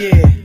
Yeah.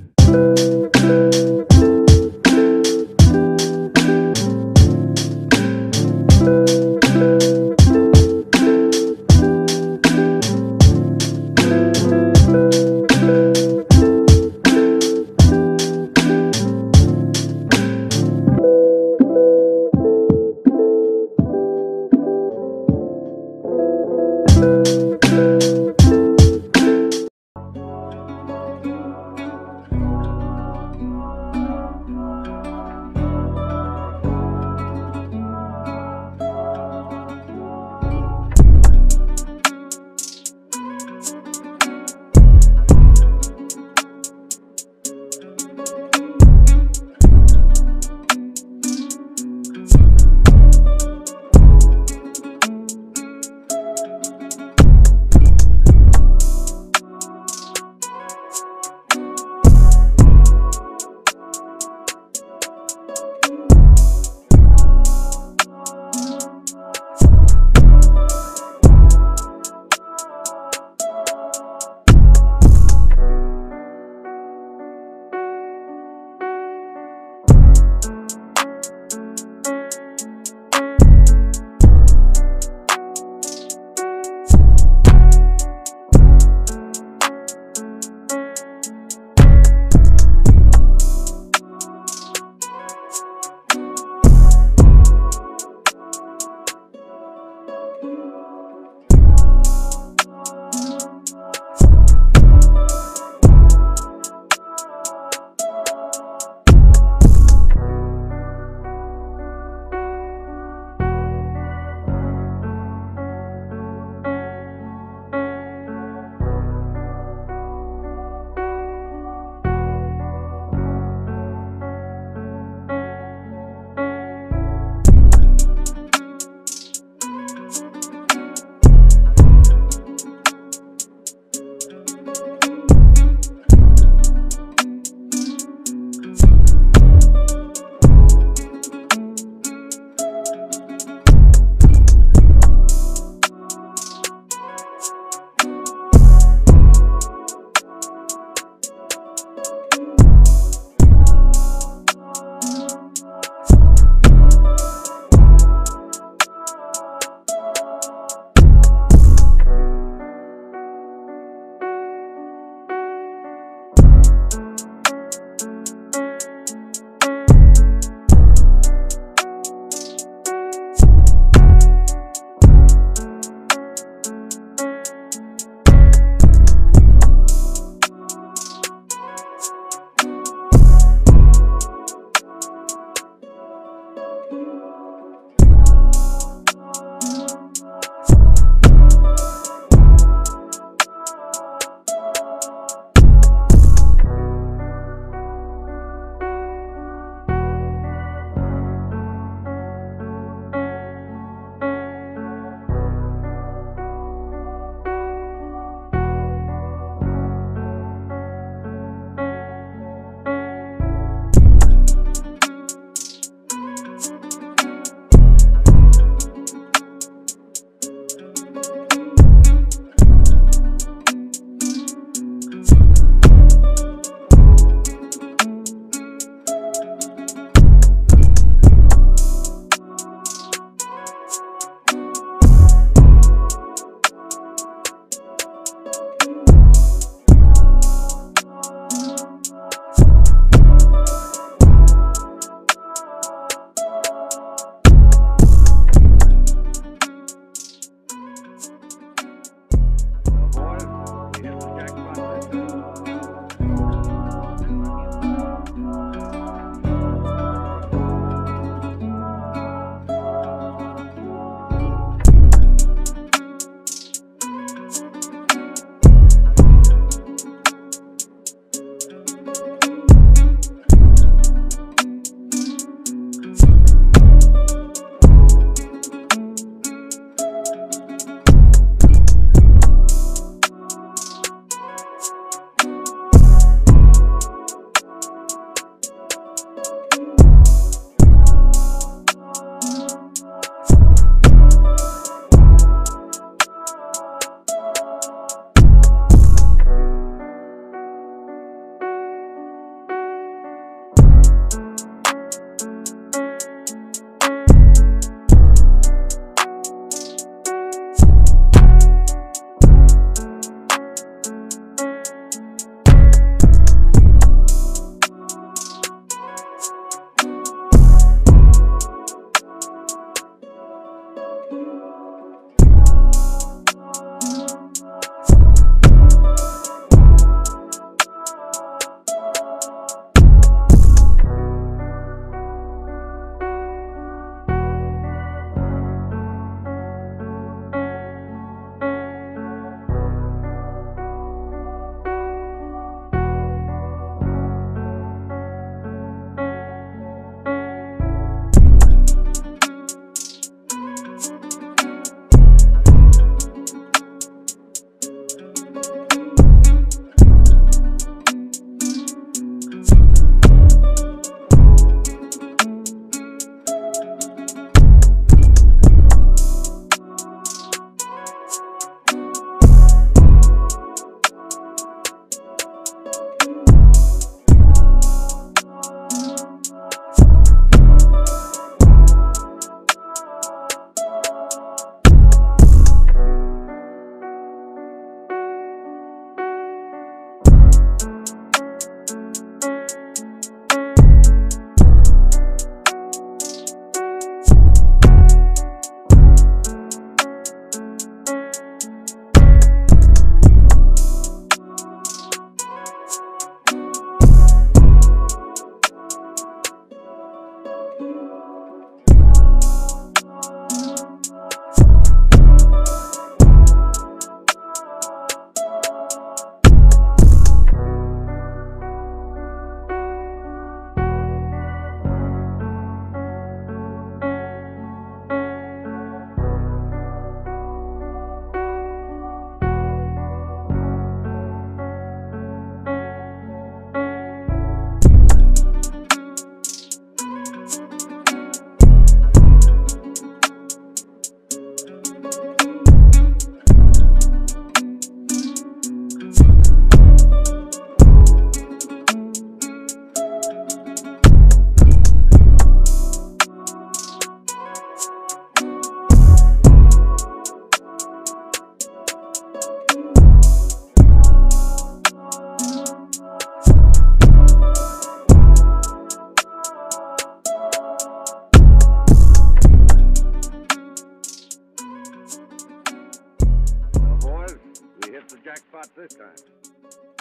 This time.